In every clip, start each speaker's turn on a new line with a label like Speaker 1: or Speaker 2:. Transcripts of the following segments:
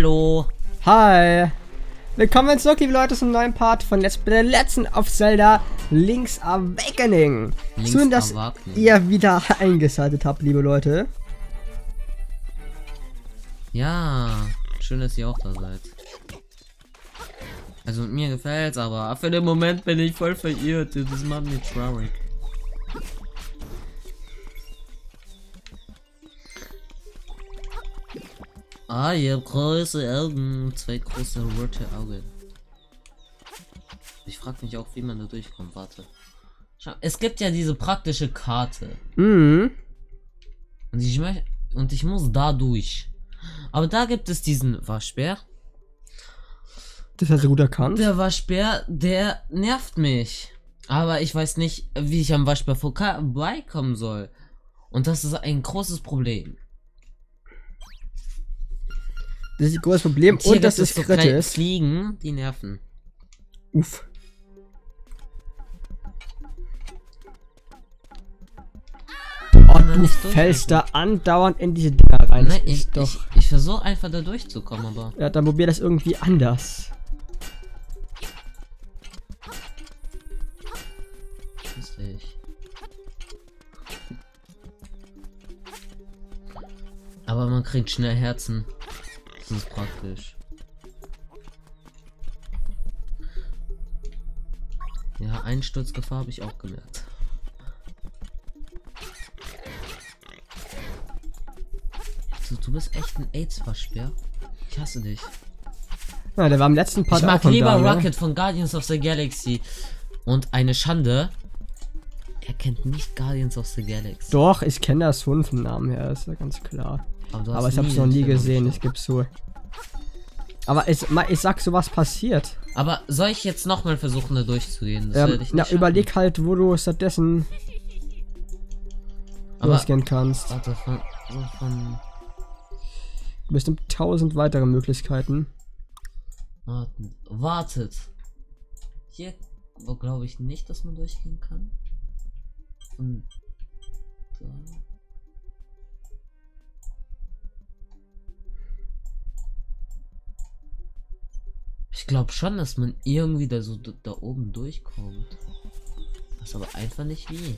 Speaker 1: Hallo.
Speaker 2: Hi. Willkommen zurück, liebe Leute, zum neuen Part von Let's Play Legend of Zelda Link's Awakening.
Speaker 1: Link's
Speaker 2: Schön, dass
Speaker 1: Awakening.
Speaker 2: ihr wieder eingeschaltet habt, liebe Leute.
Speaker 1: Ja, schön, dass ihr auch da seid. Also mir gefällt's, aber für den Moment bin ich voll verirrt. Das macht mich traurig. Ah, ihr habt große Augen. Zwei große rote Augen. Ich frag mich auch, wie man da durchkommt. Warte. Es gibt ja diese praktische Karte.
Speaker 2: Mhm.
Speaker 1: Und ich. Und ich muss da durch. Aber da gibt es diesen Waschbär.
Speaker 2: Das hast du gut erkannt.
Speaker 1: Der Waschbär, der nervt mich. Aber ich weiß nicht, wie ich am Waschbär vorbeikommen soll. Und das ist ein großes Problem.
Speaker 2: Das ist das große Problem.
Speaker 1: hier
Speaker 2: Und das ist
Speaker 1: so kleine
Speaker 2: kritisch.
Speaker 1: Fliegen, die nerven.
Speaker 2: Uff. Oh, du fällst da andauernd in diese Dinger rein.
Speaker 1: Nein, ich,
Speaker 2: ist doch.
Speaker 1: ich, ich versuche einfach da durchzukommen, aber.
Speaker 2: Ja, dann probier das irgendwie anders.
Speaker 1: Ich? Aber man kriegt schnell Herzen. Ist praktisch. Ja, Einsturzgefahr habe ich auch gemerkt. Du, du bist echt ein AIDS-Waschbär. Ich hasse dich.
Speaker 2: Ja, der war im letzten Part
Speaker 1: Ich mag lieber
Speaker 2: da, ne?
Speaker 1: Rocket von Guardians of the Galaxy. Und eine Schande. Er kennt nicht Guardians of the Galaxy.
Speaker 2: Doch, ich kenne das schon vom Namen her, ist ja ganz klar. Aber
Speaker 1: hast
Speaker 2: ich habe es noch nie gesehen, ich gebe so. Aber ich, ich sag so, was passiert.
Speaker 1: Aber soll ich jetzt nochmal versuchen, da durchzugehen? Das
Speaker 2: Ähm, na, überleg halt, wo du stattdessen
Speaker 1: Aber-
Speaker 2: losgehen kannst.
Speaker 1: Warte, von, von.
Speaker 2: Bestimmt tausend weitere Möglichkeiten.
Speaker 1: Warten. Wartet. Hier, glaube ich nicht, dass man durchgehen kann. Und da. Glaube schon, dass man irgendwie da so da, oben durchkommt. Das aber einfach nicht wie.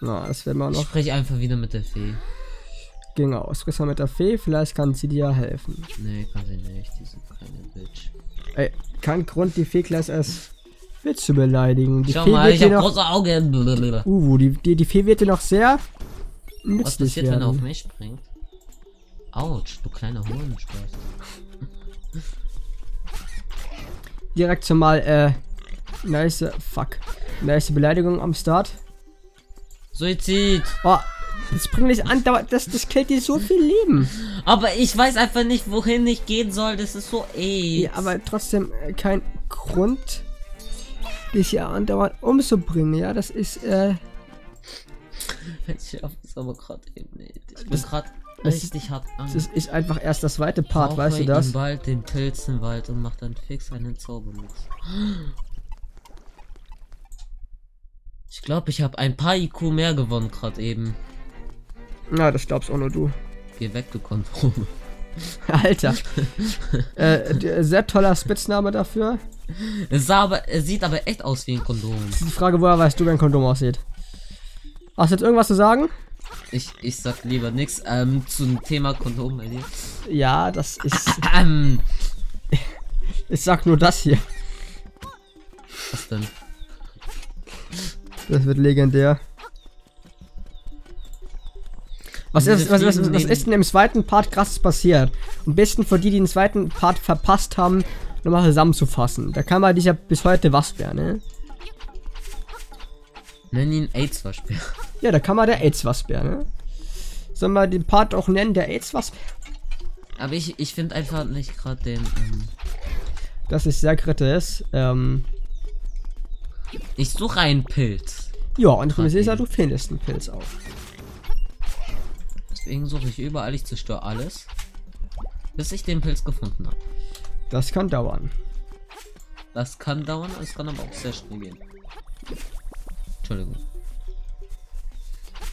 Speaker 2: Na, das werden wir
Speaker 1: Ich
Speaker 2: noch.
Speaker 1: spreche einfach wieder mit der Fee.
Speaker 2: Ging aus. Sprich mal mit der Fee, vielleicht kann sie dir helfen.
Speaker 1: Nee, kann sie nicht. Die sind keine Bitch.
Speaker 2: Ey, kein Grund, die Fee gleich als Witz zu beleidigen. Die
Speaker 1: Schau
Speaker 2: Fee
Speaker 1: mal,
Speaker 2: wird
Speaker 1: ich
Speaker 2: dir
Speaker 1: habe
Speaker 2: noch.
Speaker 1: große Augen. Blablabla.
Speaker 2: Uh, die, die, die Fee wird dir noch sehr
Speaker 1: Was
Speaker 2: nützlich
Speaker 1: passiert, wenn er auf
Speaker 2: werden.
Speaker 1: mich springt? Autsch, du kleiner Hurenspaß.
Speaker 2: Direkt schon mal, äh, nice, fuck. Nice Beleidigung am Start.
Speaker 1: Suizid.
Speaker 2: Oh, das bringt dich an, das, das killt dir so viel Leben.
Speaker 1: Aber ich weiß einfach nicht, wohin ich gehen soll. Das ist so eh.
Speaker 2: Ja, aber trotzdem äh, kein Grund, dich hier andauernd umzubringen, ja, das ist, äh,
Speaker 1: Ich schaff es aber gerade eben nicht. Ich bin gerade richtig hart an.
Speaker 2: das ist einfach erst das zweite Part,
Speaker 1: Rauche
Speaker 2: weißt du das?
Speaker 1: bald den Pilzenwald und mach dann fix einen Zaubermix. Ich glaube, ich habe ein paar IQ mehr gewonnen gerade eben.
Speaker 2: Ja, das glaubst auch nur du.
Speaker 1: Geh weg, du Kondom.
Speaker 2: Alter. äh, d- sehr toller Spitzname dafür.
Speaker 1: Es, aber, es sieht aber echt aus wie ein Kondom.
Speaker 2: Das ist die Frage, woher weißt du, wie ein Kondom aussieht? Hast du jetzt irgendwas zu sagen?
Speaker 1: Ich, ich sag lieber nix ähm, zum Thema Kondom bei dir.
Speaker 2: Ja, das ist.
Speaker 1: Ähm,
Speaker 2: Ich sag nur das hier.
Speaker 1: was denn?
Speaker 2: Das wird legendär. Was ist, was, was, was ist denn im zweiten Part krasses passiert? Am besten für die, die den zweiten Part verpasst haben, nochmal zusammenzufassen. Da kann man dich ja bis heute was werden, ne?
Speaker 1: Nenn ihn AIDS-Waschbär.
Speaker 2: Ja, da kann man der AIDS-Wasbär, ne? Sollen wir den Part auch nennen, der AIDS-Wasbär?
Speaker 1: Aber ich, ich finde einfach nicht gerade den. Ähm,
Speaker 2: Das ist sehr kritisch. Ähm,
Speaker 1: ich suche einen Pilz.
Speaker 2: ja, und du siehst ja, du findest einen Pilz auch.
Speaker 1: Deswegen suche ich überall, ich zerstöre alles. Bis ich den Pilz gefunden habe.
Speaker 2: Das kann dauern.
Speaker 1: Das kann dauern, es kann aber auch sehr schnell gehen. Entschuldigung.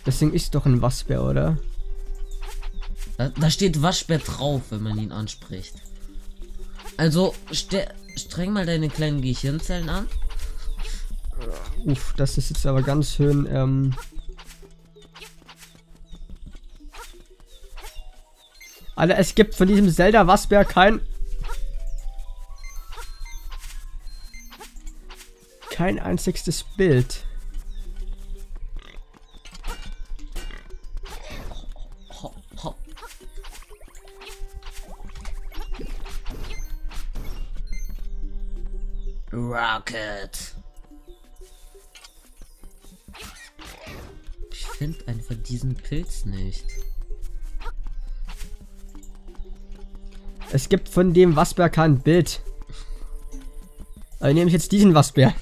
Speaker 2: Das Ding ist doch ein Wasbär, oder?
Speaker 1: Da, da steht Waschbär drauf, wenn man ihn anspricht. Also, streng mal deine kleinen Gehirnzellen an.
Speaker 2: Uff, das ist jetzt aber ganz schön, ähm... Alter, es gibt von diesem Zelda Wasbär kein... Kein einziges Bild.
Speaker 1: Rocket. Ich finde einfach diesen Pilz nicht.
Speaker 2: Es gibt von dem Wasbär kein Bild. Also nehme ich jetzt diesen Wasbär.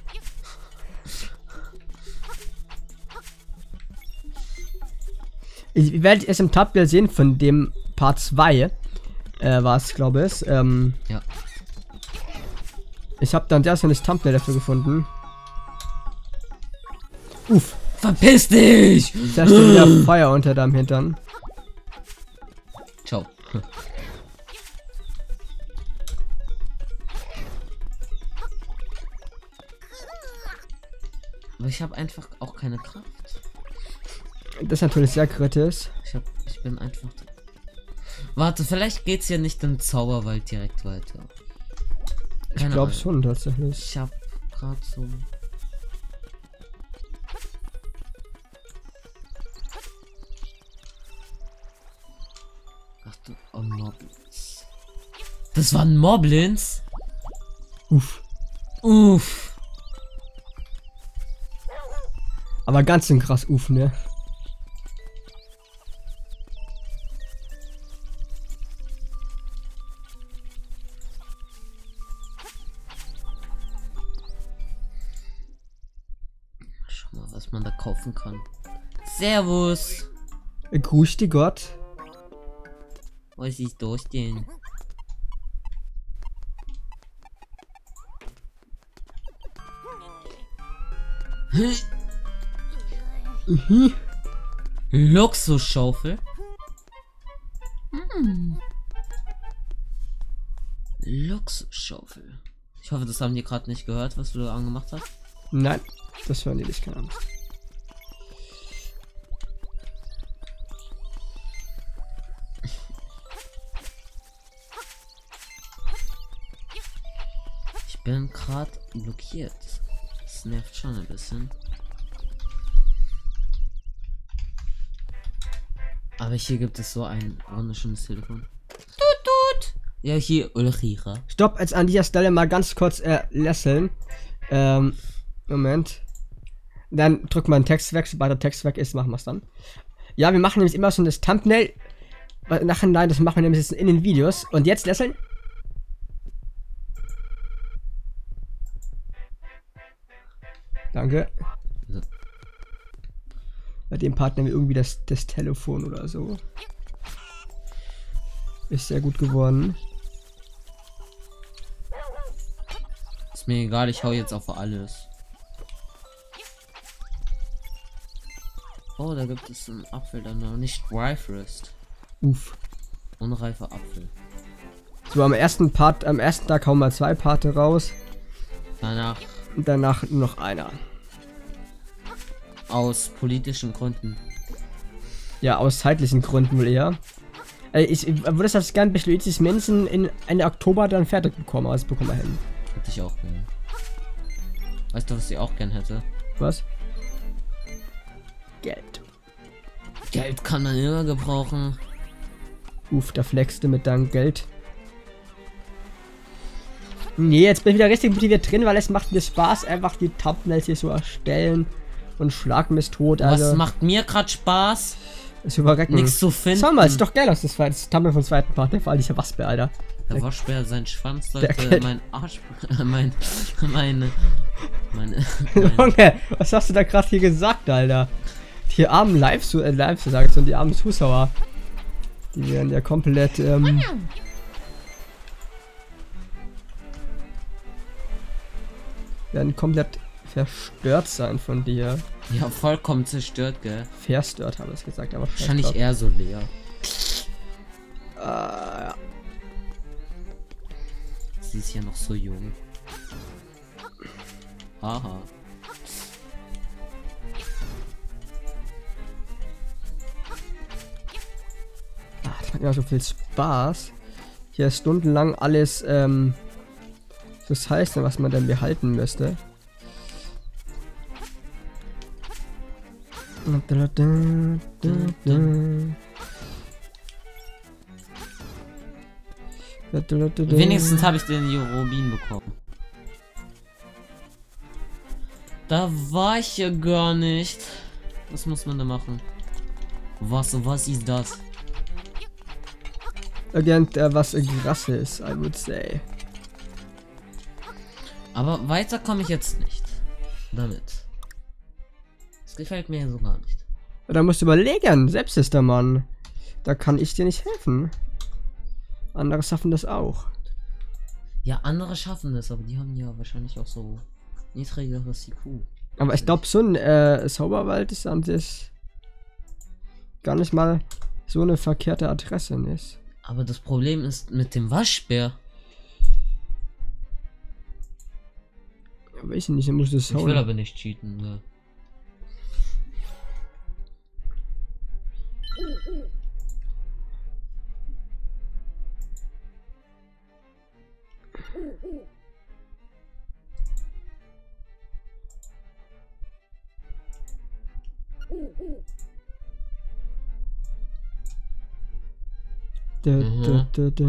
Speaker 2: Ich werde es im Tabbild sehen von dem Part 2. Äh, war es, glaube ich. Ähm,
Speaker 1: Ja.
Speaker 2: Ich habe dann sehr schönes Thumbnail dafür gefunden. Uff,
Speaker 1: Verpiss dich!
Speaker 2: da steht wieder Feuer unter deinem Hintern.
Speaker 1: Ciao. Aber ich habe einfach auch keine Kraft.
Speaker 2: Das ist natürlich sehr kritisch.
Speaker 1: Ich hab, ich bin einfach. Warte, vielleicht geht's ja nicht im Zauberwald direkt weiter.
Speaker 2: Ich glaube schon tatsächlich.
Speaker 1: Ich hab grad so. Ach du, oh Moblins. Das waren Moblins?
Speaker 2: Uff.
Speaker 1: Uff.
Speaker 2: Aber ganz schön krass, uff, ne?
Speaker 1: Servus.
Speaker 2: Grüß dich Gott.
Speaker 1: Was ist das denn?
Speaker 2: Mhm.
Speaker 1: Luxusschaufel. Hm. Luxusschaufel. Ich hoffe, das haben die gerade nicht gehört, was du da angemacht hast.
Speaker 2: Nein, das hören die nicht, keine Angst.
Speaker 1: Bin gerade blockiert. Das nervt schon ein bisschen. Aber hier gibt es so ein wunderschönes Telefon. Tut, tut. Ja, hier Ulrika.
Speaker 2: Stopp, jetzt an dieser Stelle mal ganz kurz äh, lächeln. Ähm, Moment. Dann drück mal einen Text weg, sobald der Text weg ist, machen wir es dann. Ja, wir machen nämlich immer schon das Thumbnail. Weil Nachhinein, das machen wir nämlich jetzt in den Videos. Und jetzt lächeln. Danke. Bei dem Part nehmen wir irgendwie das, das Telefon oder so. Ist sehr gut geworden.
Speaker 1: Ist mir egal, ich hau jetzt auf alles. Oh, da gibt es einen Apfel, der noch nicht reif ist.
Speaker 2: Uff.
Speaker 1: Unreifer Apfel.
Speaker 2: So, am ersten Part, am ersten Tag hauen wir zwei Parte raus.
Speaker 1: Danach
Speaker 2: Und danach nur noch einer.
Speaker 1: aus politischen Gründen.
Speaker 2: Ja, aus zeitlichen Gründen wohl eher. Äh, ich, ich würde das gern bis Luigi's Mansion in Ende Oktober dann fertig bekommen, aber das bekommen wir hin.
Speaker 1: Hätte ich auch gern. Weißt du, was ich auch gern hätte?
Speaker 2: Was? Geld.
Speaker 1: Geld kann man immer gebrauchen.
Speaker 2: Uff, da flexte mit deinem Geld. Nee, jetzt bin ich wieder richtig motiviert drin, weil es macht mir Spaß, einfach die Thumbnails hier so erstellen und schlag mich tot. Also,
Speaker 1: was macht mir gerade Spaß?
Speaker 2: ist überrecken.
Speaker 1: Nichts zu finden.
Speaker 2: Schau mal, sieht doch geil aus, das war das Thumbnail vom zweiten Part, der Fall, ich Waspe, Alter.
Speaker 1: Der Waschbär, sein Schwanz
Speaker 2: Der
Speaker 1: sollte
Speaker 2: Geld-
Speaker 1: mein Arsch. mein. Meine. Meine.
Speaker 2: Junge, was hast du da gerade hier gesagt, Alter? Die armen Live, äh, Live die armen Zuschauer. Die werden ja komplett, ähm, werden komplett verstört sein von dir.
Speaker 1: Ja, vollkommen zerstört, gell?
Speaker 2: Verstört, habe ich gesagt, aber
Speaker 1: Wahrscheinlich eher so leer.
Speaker 2: Äh,
Speaker 1: Sie ist ja noch so jung. Aha.
Speaker 2: ach, das macht mir so viel Spaß. Hier stundenlang alles, ähm, das heißt, was man dann behalten müsste.
Speaker 1: Wenigstens habe ich den Rubin bekommen. Da war ich ja gar nicht. Was muss man da machen? Was, was ist das?
Speaker 2: Irgend äh, was krasses, I would say.
Speaker 1: Aber weiter komme ich jetzt nicht. Damit. Das gefällt mir so gar nicht.
Speaker 2: Da musst du überlegen, selbst ist der Mann. Da kann ich dir nicht helfen. Andere schaffen das auch.
Speaker 1: Ja, andere schaffen das, aber die haben ja wahrscheinlich auch so niedrigeres IQ.
Speaker 2: Aber ich glaube, so ein äh, Zauberwald ist an sich gar nicht mal so eine verkehrte Adresse, nicht?
Speaker 1: Aber das Problem ist mit dem Waschbär.
Speaker 2: Ja, weiß ich nicht, dann musst du es
Speaker 1: Ich will
Speaker 2: hauen.
Speaker 1: aber nicht cheaten. Ne?
Speaker 2: Da,
Speaker 1: Mhm.
Speaker 2: da, da, da,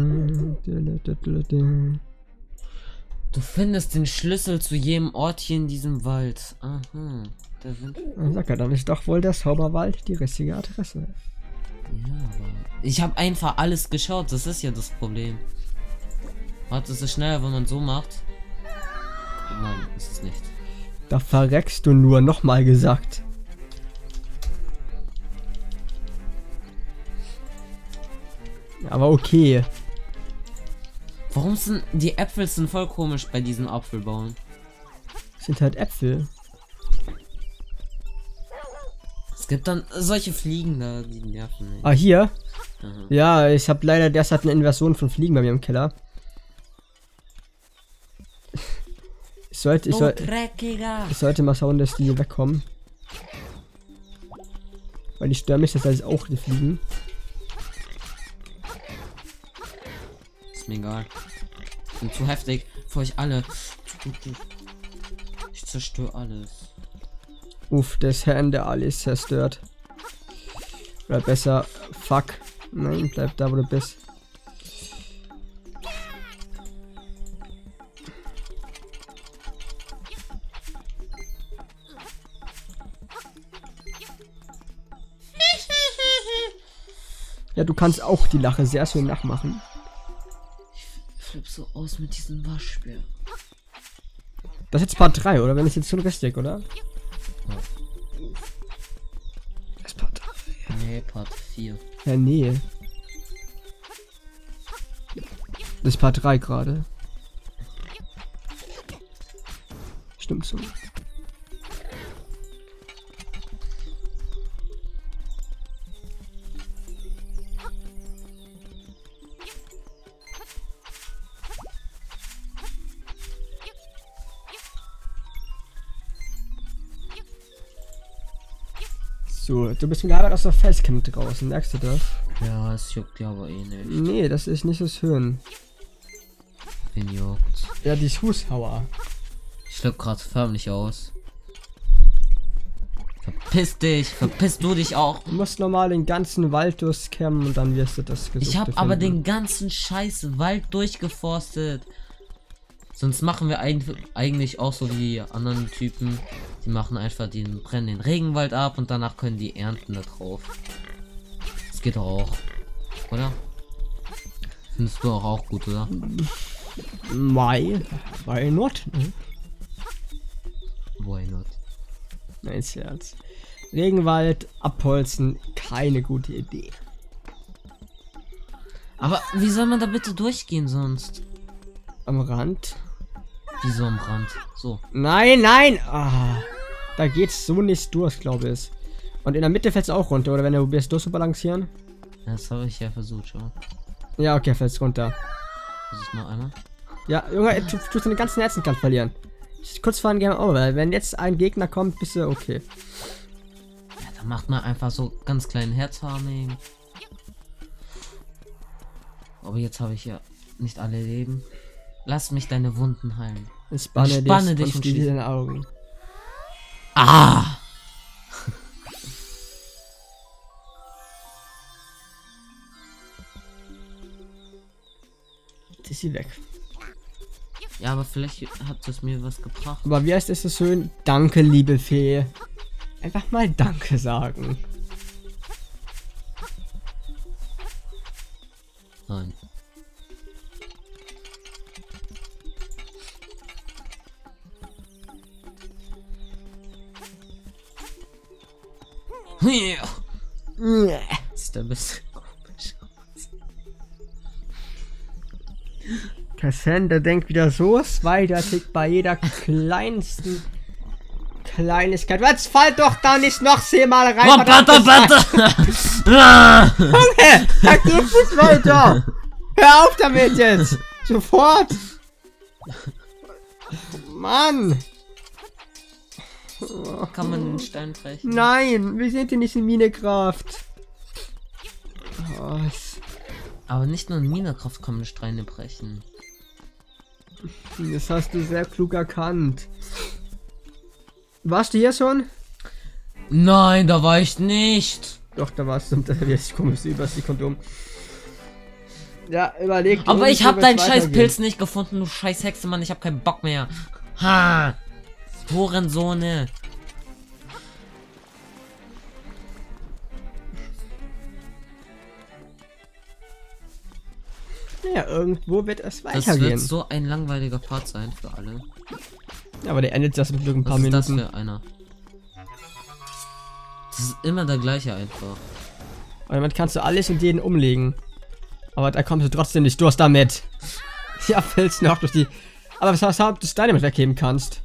Speaker 2: da, da, da, da.
Speaker 1: Du findest den Schlüssel zu jedem Ort hier in diesem Wald. Aha. Da sind.
Speaker 2: Sag ja, dann ist doch wohl der Zauberwald die richtige Adresse.
Speaker 1: Ja, aber. Ich habe einfach alles geschaut, das ist ja das Problem. Warte, es ist schneller, wenn man so macht. Nein, ist es nicht.
Speaker 2: Da verreckst du nur, nochmal gesagt. Aber okay.
Speaker 1: Warum sind die Äpfel sind voll komisch bei diesen Apfelbauen?
Speaker 2: Sind halt Äpfel.
Speaker 1: Es gibt dann solche Fliegen da, die nerven mich.
Speaker 2: Ah, hier?
Speaker 1: Aha.
Speaker 2: Ja, ich habe leider derzeit eine Inversion von Fliegen bei mir im Keller. Ich sollte, ich,
Speaker 1: Du
Speaker 2: soll, ich sollte mal schauen, dass die hier wegkommen. Weil die stören mich das heißt auch, die Fliegen.
Speaker 1: Ist mir egal. Ich bin zu heftig für euch alle. Ich zerstöre alles.
Speaker 2: Uff, das Herrn, der alles zerstört. Oder besser, fuck. Nein, bleib da, wo du bist. Ja, du kannst auch die Lache sehr schön nachmachen.
Speaker 1: Flipp so aus mit diesem Waschbär.
Speaker 2: Das ist jetzt Part 3, oder? Wenn ich jetzt schon richtig, oder? Das ist Part 3.
Speaker 1: Nee, Part 4.
Speaker 2: Ja, nee. Das ist Part 3 gerade. Stimmt so. Du bist mit Arbeit aus der Facecam draußen, merkst du das?
Speaker 1: Ja, es juckt ja aber eh nicht.
Speaker 2: Nee, das ist nicht das Hören.
Speaker 1: Wen juckt?
Speaker 2: Ja, die Zuschauer.
Speaker 1: Ich flipp grad förmlich aus. Verpiss dich, verpiss du dich auch.
Speaker 2: Du musst normal den ganzen Wald durchscammen und dann wirst du das
Speaker 1: Ich
Speaker 2: Gesuchte
Speaker 1: hab aber den ganzen scheiß Wald durchgeforstet. Sonst machen wir eig- eigentlich auch so wie die anderen Typen. Die machen einfach den, brennen den Regenwald ab und danach können die ernten da drauf. Das geht doch auch. Oder? Findest du auch, auch gut, oder?
Speaker 2: Mai. Why not?
Speaker 1: Why not?
Speaker 2: Nein, Scherz. Regenwald abholzen, keine gute Idee.
Speaker 1: Aber wie soll man da bitte durchgehen sonst?
Speaker 2: Am Rand.
Speaker 1: Wieso am Rand? So.
Speaker 2: Nein, nein! Ah, da geht's so nicht durch, glaube ich. Und in der Mitte fällt's auch runter, oder wenn du probierst durchzubalancieren?
Speaker 1: Das habe ich ja versucht schon.
Speaker 2: Ja, okay, fällst runter.
Speaker 1: Versuch mal einmal.
Speaker 2: Ja, Junge, du tust deine ganzen Herzen gerade verlieren. Kurz vor einem Game Over. Wenn jetzt ein Gegner kommt, bist du okay.
Speaker 1: Ja, dann macht man einfach so ganz kleinen Herzfarming. Aber jetzt habe ich ja nicht alle Leben. Lass mich deine Wunden heilen.
Speaker 2: Entspanne,
Speaker 1: Entspanne
Speaker 2: dich,
Speaker 1: dich
Speaker 2: und schließe
Speaker 1: schließ-
Speaker 2: deine Augen.
Speaker 1: Ah!
Speaker 2: Jetzt ist sie weg.
Speaker 1: Ja, aber vielleicht hat es mir was gebracht.
Speaker 2: Aber wie heißt es so schön? Danke, liebe Fee. Einfach mal Danke sagen.
Speaker 1: Ist der beste komisch.
Speaker 2: Cassandra denkt wieder so zweideutig bei jeder kleinsten Kleinigkeit. Jetzt fall doch da nicht noch zehnmal rein.
Speaker 1: Oh, bitte, bitte!
Speaker 2: Junge, da geht's nicht weiter. Hör auf damit jetzt. Sofort. Mann.
Speaker 1: Kann man den Stein brechen?
Speaker 2: Nein, wir sind hier nicht in Minecraft. Oh,
Speaker 1: Aber nicht nur in Minecraft kann man Steine brechen.
Speaker 2: das hast du sehr klug erkannt. Warst du hier schon?
Speaker 1: Nein, da war ich nicht.
Speaker 2: Doch, da warst du. Das jetzt komisch über die Kondom. Ja, überleg.
Speaker 1: Aber ich
Speaker 2: wie
Speaker 1: hab
Speaker 2: wir's
Speaker 1: deinen scheiß. Pilz nicht gefunden, du scheiß Hexe, Mann. Ich hab keinen Bock mehr. Ha! Hurensohne.
Speaker 2: Ja, irgendwo wird es
Speaker 1: Das
Speaker 2: weitergehen.
Speaker 1: wird so ein langweiliger Part sein für alle.
Speaker 2: Aber der endet das mit ein paar
Speaker 1: Was ist das
Speaker 2: Minuten.
Speaker 1: für einer? Das ist immer der gleiche einfach.
Speaker 2: Und damit kannst du alles und jeden umlegen. Aber da kommst du trotzdem nicht durch damit. Ja, fällst noch durch die. Aber was hast du, ob du damit wegheben kannst?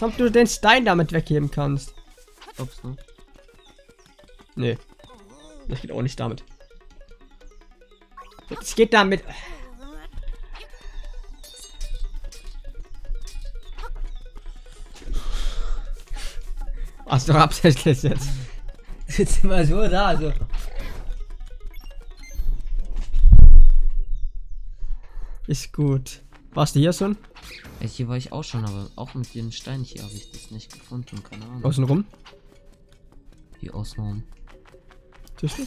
Speaker 2: Was ob du den Stein damit wegheben kannst?
Speaker 1: Ups, ne?
Speaker 2: Nee. Das geht auch nicht damit. Das geht damit. Ach so, absichtlich jetzt. Sitzt immer so da, also. Ist gut. Warst du hier schon?
Speaker 1: Hier war ich auch schon, aber auch mit dem Stein hier habe ich das nicht gefunden. Keine Ahnung.
Speaker 2: Außenrum?
Speaker 1: Wie außenrum.
Speaker 2: Tischli?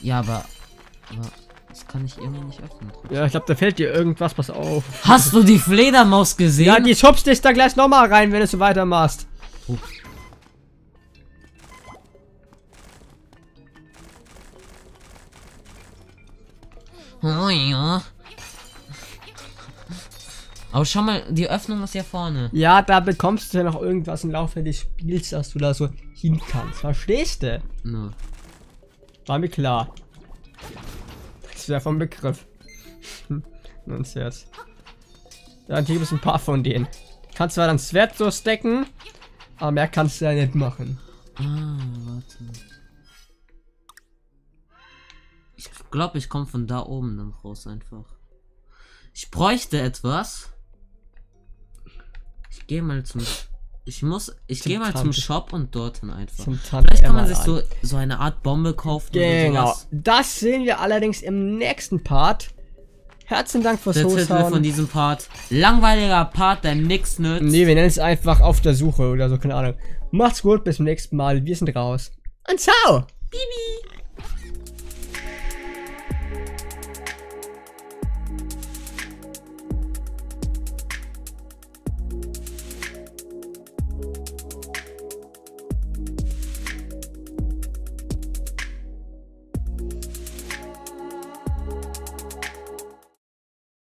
Speaker 1: Ja, aber. Aber. Das kann ich irgendwie nicht öffnen.
Speaker 2: Ja, ich glaube, da fällt dir irgendwas, pass auf.
Speaker 1: Hast du die Fledermaus gesehen?
Speaker 2: Ja, die schubst dich da gleich nochmal rein, wenn du so weitermachst.
Speaker 1: Oh. Oh ja. Aber schau mal, die Öffnung ist ja vorne.
Speaker 2: Ja, da bekommst du ja noch irgendwas im Laufe des Spiels, dass du da so hin kannst. Verstehst du?
Speaker 1: Nö.
Speaker 2: War mir klar. Das wäre vom Begriff. Nun jetzt. Ja, hier gibt es ein paar von denen. Kannst zwar dann Schwert so stecken, aber mehr kannst du ja nicht machen.
Speaker 1: Ah, warte. Ich glaube, ich komme von da oben dann raus einfach. Ich bräuchte etwas. Ich gehe mal zum. Ich muss. Ich
Speaker 2: Zum
Speaker 1: gehe mal zum
Speaker 2: Tante.
Speaker 1: Shop und dorthin einfach.
Speaker 2: Zum Tante
Speaker 1: Vielleicht kann man sich so, so eine Art Bombe kaufen. oder
Speaker 2: Genau.
Speaker 1: sowas.
Speaker 2: Das sehen wir allerdings im nächsten Part. Herzlichen Dank fürs
Speaker 1: Der Titel von
Speaker 2: Zuschauen.
Speaker 1: diesem Part. Langweiliger Part, der nix nützt.
Speaker 2: Nee, wir nennen es einfach auf der Suche oder so, keine Ahnung. Macht's gut, bis zum nächsten Mal. Wir sind raus. Und ciao.
Speaker 1: Bibi.